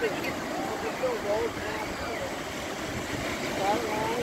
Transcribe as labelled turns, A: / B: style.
A: Vai lá.